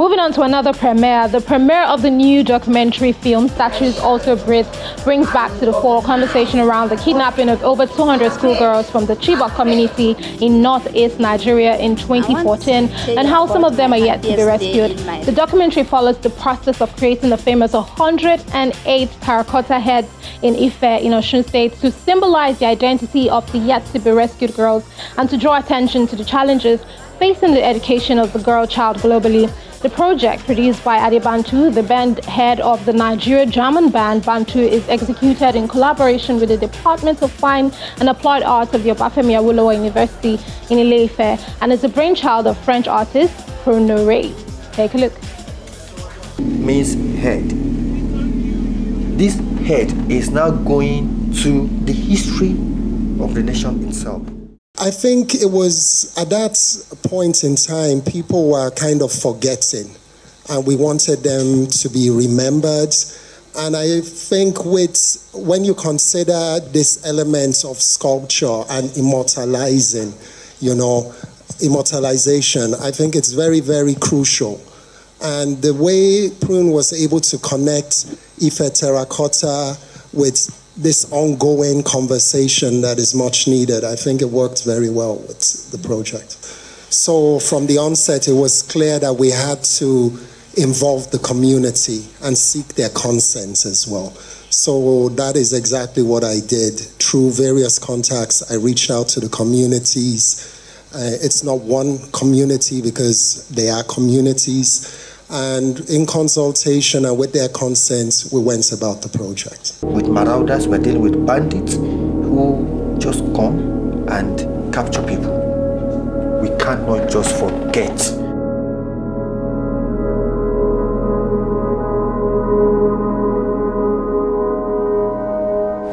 Moving on to another premiere, the premiere of the new documentary film Statues Also Breathe brings back to the fore conversation around the kidnapping of over 200 schoolgirls from the Chibok community in northeast Nigeria in 2014 and how some of them are yet to be rescued. The documentary follows the process of creating the famous 108 terracotta heads in Ife in Osun State to symbolize the identity of the yet to be rescued girls and to draw attention to the challenges facing the education of the girl child globally. The project, produced by Ade Bantu, the band head of the Nigeria German band Bantu, is executed in collaboration with the Department of Fine and Applied Arts of the Obafemi Awolowo University in Ile-Ife and is a brainchild of French artist Prune Nourry. Take a look. Means head. This head is now going to the history of the nation itself. I think it was at that point in time, people were kind of forgetting, and we wanted them to be remembered. And I think with when you consider this element of sculpture and immortalizing, you know, immortalization, I think it's very, very crucial. And the way Prune was able to connect Ife Terracotta with this ongoing conversation that is much needed. I think it worked very well with the project. So from the onset, it was clear that we had to involve the community and seek their consent as well. So that is exactly what I did. Through various contacts, I reached out to the communities. Uh, it's not one community because they are communities and in consultation and with their consent, we went about the project. With marauders, we're dealing with bandits who just come and capture people. We cannot just forget.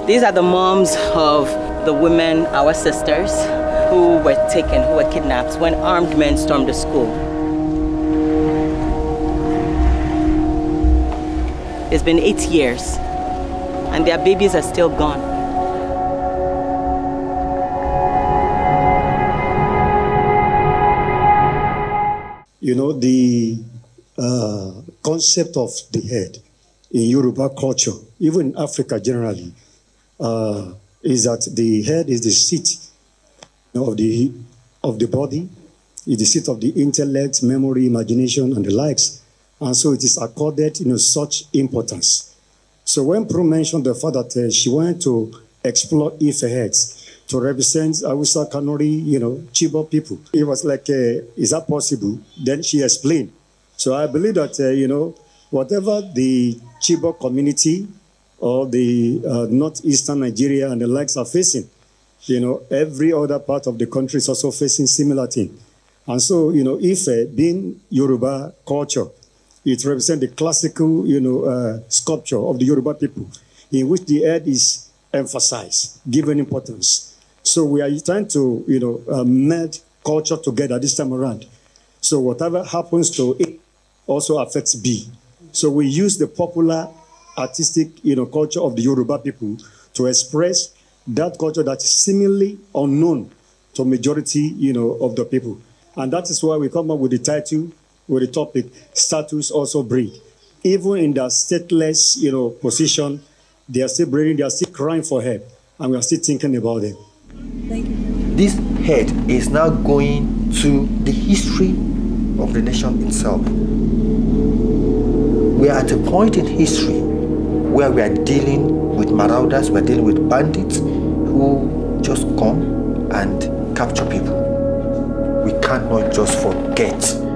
These are the moms of the women, our sisters, who were taken, who were kidnapped when armed men stormed the school. It's been eight years, and their babies are still gone. You know, the uh, concept of the head in Yoruba culture, even in Africa generally, uh, is that the head is the seat of the, of the body, is the seat of the intellect, memory, imagination, and the likes. And so it is accorded, you know, such importance. So when Pro mentioned the fact that uh, she went to explore Ife heads to represent Awusa Kanuri, you know, Chibok people, it was like, uh, is that possible? Then she explained. So I believe that, uh, you know, whatever the Chibok community or the uh, northeastern Nigeria and the likes are facing, you know, every other part of the country is also facing similar thing. And so, you know, Ife being Yoruba culture, it represents the classical, you know, uh, sculpture of the Yoruba people, in which the head is emphasized, given importance. So we are trying to, you know, uh, meld culture together this time around. So whatever happens to A also affects B. So we use the popular artistic, you know, culture of the Yoruba people to express that culture that is seemingly unknown to majority, you know, of the people. And that is why we come up with the title with the topic, statues also breathe. Even in their stateless, you know, position, they are still breathing, they are still crying for help, and we are still thinking about them. Thank you. This head is now going to the history of the nation itself. We are at a point in history where we are dealing with marauders, we are dealing with bandits who just come and capture people. We cannot just forget